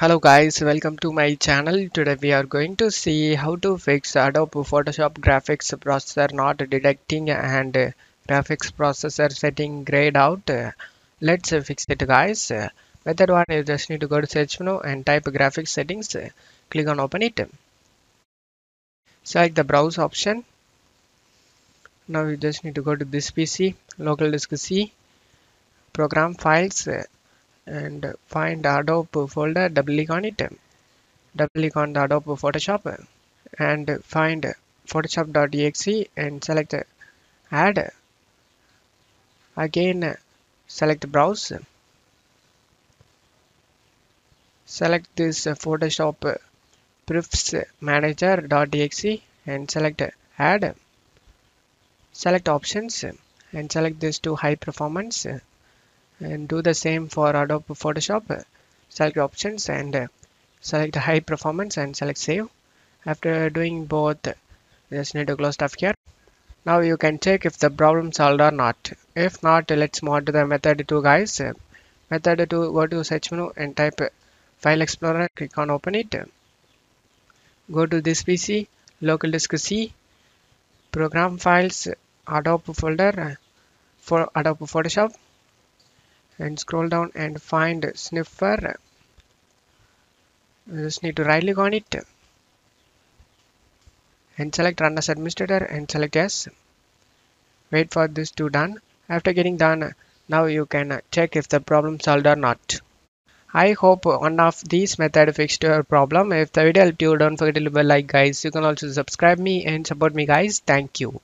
Hello guys, welcome to my channel. Today we are going to see how to fix Adobe Photoshop graphics processor not detecting and graphics processor setting grayed out. Let's fix it guys. Method 1 you just need to go to search menu and type graphics settings. Click on open it. Select the browse option. Now you just need to go to this PC, local disk C, program files and find Adobe folder, double click on it, double click on the Adobe Photoshop and find photoshop.exe and select add. Again select browse. Select this Photoshop prefs manager.exe and select add. Select options and select this to high performance and do the same for Adobe Photoshop. Select options and uh, select high performance and select save. After doing both just need to close stuff here. Now you can check if the problem solved or not. If not let's to the method 2 guys. Method 2 go to search menu and type file explorer click on open it. Go to this pc local disk c program files adobe folder for adobe photoshop and scroll down and find sniffer you just need to right click on it and select run as administrator and select yes wait for this to done after getting done now you can check if the problem solved or not I hope one of these method fixed your problem. If the video helped you, don't forget to leave a like guys. You can also subscribe me and support me guys. Thank you.